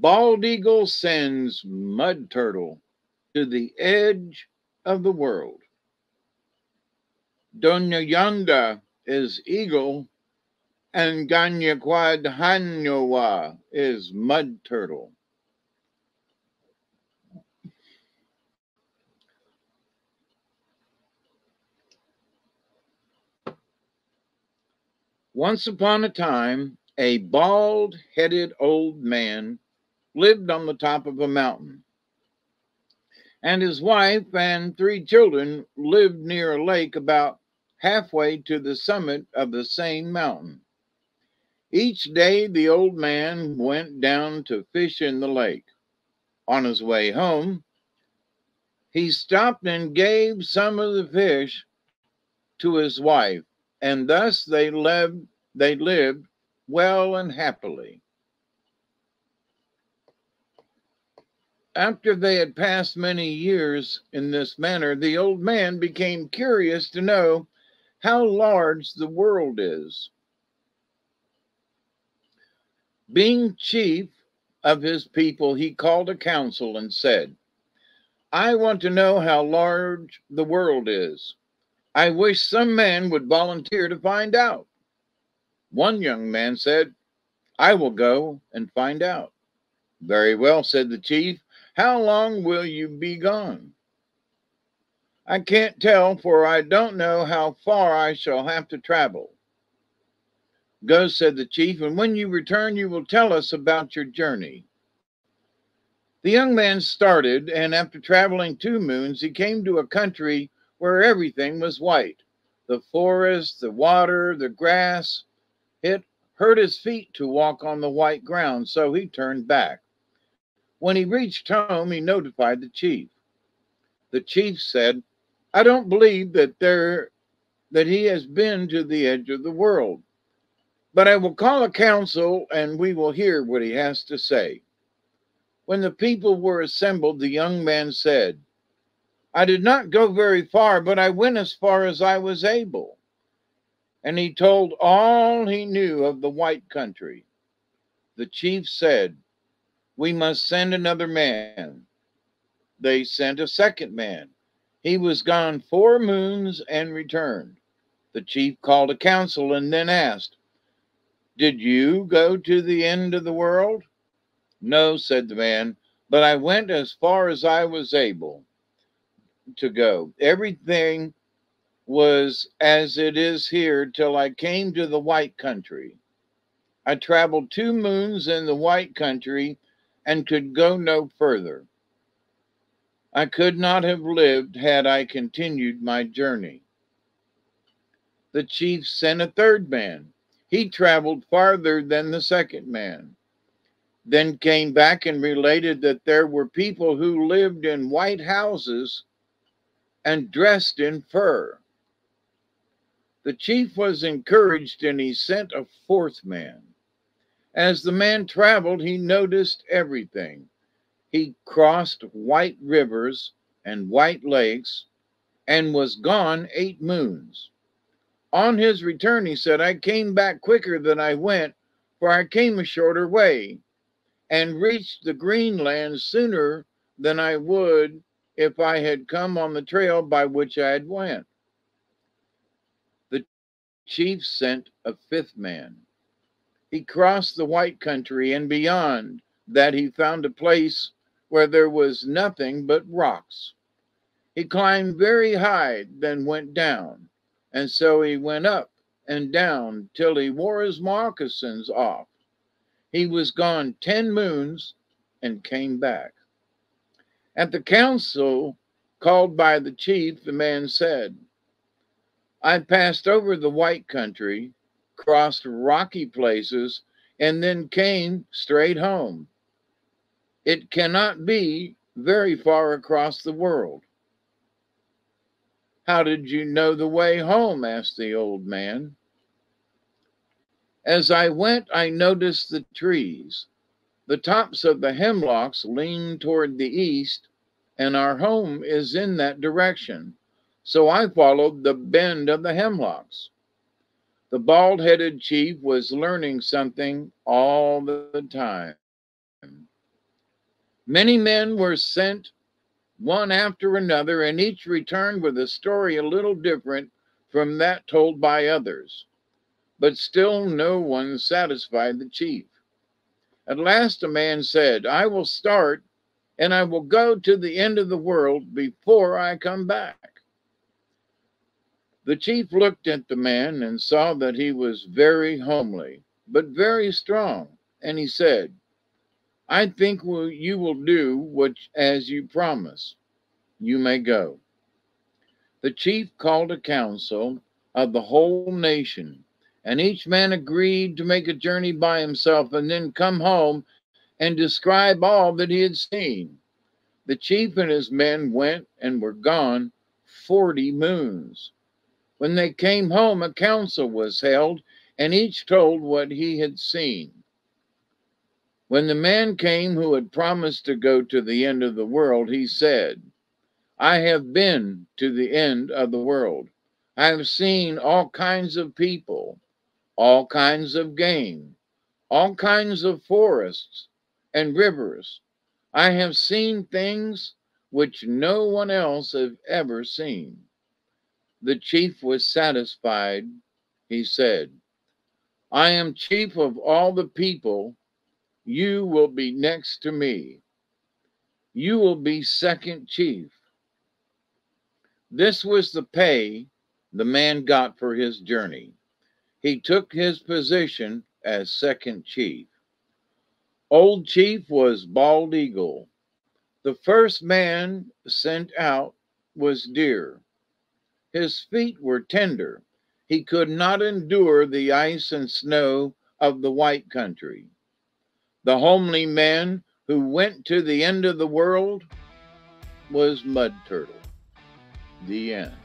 Bald eagle sends mud turtle to the edge of the world. Doña Yanda is eagle, and Ganyaquad is mud turtle. Once upon a time, a bald headed old man lived on the top of a mountain. And his wife and three children lived near a lake about halfway to the summit of the same mountain. Each day, the old man went down to fish in the lake. On his way home, he stopped and gave some of the fish to his wife, and thus they lived, they lived well and happily. After they had passed many years in this manner, the old man became curious to know how large the world is. Being chief of his people, he called a council and said, I want to know how large the world is. I wish some man would volunteer to find out. One young man said, I will go and find out. Very well, said the chief. How long will you be gone? I can't tell, for I don't know how far I shall have to travel. Go, said the chief, and when you return, you will tell us about your journey. The young man started, and after traveling two moons, he came to a country where everything was white the forest, the water, the grass. It hurt his feet to walk on the white ground, so he turned back. When he reached home, he notified the chief. The chief said, I don't believe that there that he has been to the edge of the world. But I will call a council and we will hear what he has to say. When the people were assembled, the young man said, I did not go very far, but I went as far as I was able. And he told all he knew of the white country. The chief said, We must send another man. They sent a second man. He was gone four moons and returned. The chief called a council and then asked, Did you go to the end of the world? No, said the man, but I went as far as I was able to go. Everything was as it is here till I came to the white country. I traveled two moons in the white country and could go no further. I could not have lived had I continued my journey. The chief sent a third man. He traveled farther than the second man, then came back and related that there were people who lived in white houses and dressed in fur. The chief was encouraged and he sent a fourth man. As the man traveled, he noticed everything he crossed white rivers and white lakes and was gone eight moons. On his return, he said, I came back quicker than I went, for I came a shorter way and reached the green land sooner than I would if I had come on the trail by which I had went. The chief sent a fifth man. He crossed the white country and beyond that he found a place where there was nothing but rocks. He climbed very high, then went down, and so he went up and down till he wore his moccasins off. He was gone ten moons and came back. At the council called by the chief, the man said, I passed over the white country, crossed rocky places, and then came straight home. It cannot be very far across the world. How did you know the way home? asked the old man. As I went, I noticed the trees. The tops of the hemlocks lean toward the east, and our home is in that direction. So I followed the bend of the hemlocks. The bald headed chief was learning something all the time. Many men were sent one after another, and each returned with a story a little different from that told by others. But still no one satisfied the chief. At last a man said, I will start and I will go to the end of the world before I come back. The chief looked at the man and saw that he was very homely, but very strong, and he said, I think you will do what as you promise. You may go. The chief called a council of the whole nation, and each man agreed to make a journey by himself and then come home and describe all that he had seen. The chief and his men went and were gone forty moons. When they came home, a council was held, and each told what he had seen. When the man came who had promised to go to the end of the world, he said, I have been to the end of the world. I have seen all kinds of people, all kinds of game, all kinds of forests and rivers. I have seen things which no one else has ever seen. The chief was satisfied. He said, I am chief of all the people you will be next to me. You will be second chief. This was the pay the man got for his journey. He took his position as second chief. Old Chief was Bald Eagle. The first man sent out was Deer. His feet were tender. He could not endure the ice and snow of the white country the homely man who went to the end of the world was Mud Turtle. The end.